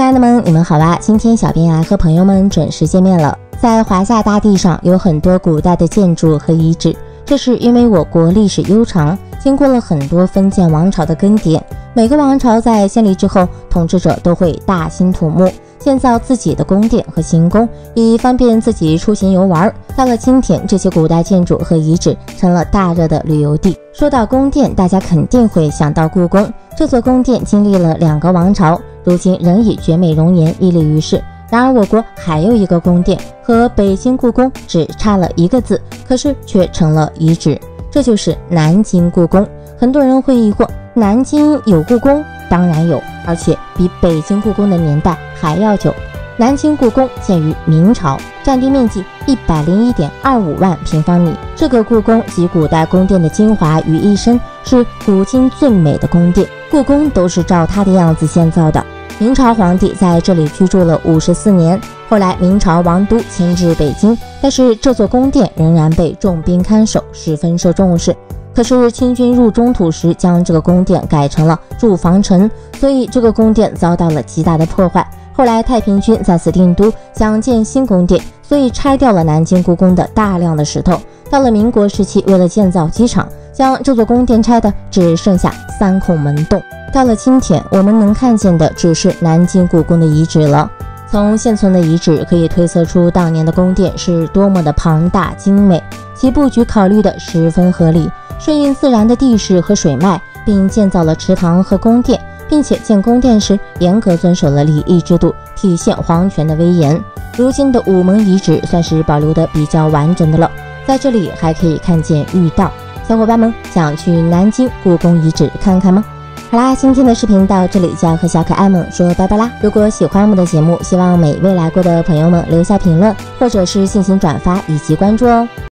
亲爱的们，你们好啊！今天小编呀和朋友们准时见面了。在华夏大地上有很多古代的建筑和遗址，这是因为我国历史悠长，经过了很多封建王朝的更迭。每个王朝在建立之后，统治者都会大兴土木，建造自己的宫殿和行宫，以方便自己出行游玩。到了今天，这些古代建筑和遗址成了大热的旅游地。说到宫殿，大家肯定会想到故宫。这座宫殿经历了两个王朝。如今仍以绝美容颜屹立于世。然而，我国还有一个宫殿和北京故宫只差了一个字，可是却成了遗址，这就是南京故宫。很多人会疑惑：南京有故宫？当然有，而且比北京故宫的年代还要久。南京故宫建于明朝，占地面积一百零一点二五万平方米。这个故宫集古代宫殿的精华于一身，是古今最美的宫殿。故宫都是照它的样子建造的。明朝皇帝在这里居住了五十四年，后来明朝王都迁至北京，但是这座宫殿仍然被重兵看守，十分受重视。可是清军入中土时，将这个宫殿改成了驻防城，所以这个宫殿遭到了极大的破坏。后来太平军在此定都，想建新宫殿，所以拆掉了南京故宫的大量的石头。到了民国时期，为了建造机场，将这座宫殿拆的只剩下三孔门洞。到了今天，我们能看见的只是南京故宫的遗址了。从现存的遗址可以推测出当年的宫殿是多么的庞大精美，其布局考虑的十分合理，顺应自然的地势和水脉，并建造了池塘和宫殿，并且建宫殿时严格遵守了礼仪制度，体现皇权的威严。如今的午门遗址算是保留的比较完整的了，在这里还可以看见御道。小伙伴们想去南京故宫遗址看看吗？好啦，今天的视频到这里就要和小可爱们说拜拜啦！如果喜欢我们的节目，希望每一位来过的朋友们留下评论，或者是进行转发以及关注哦。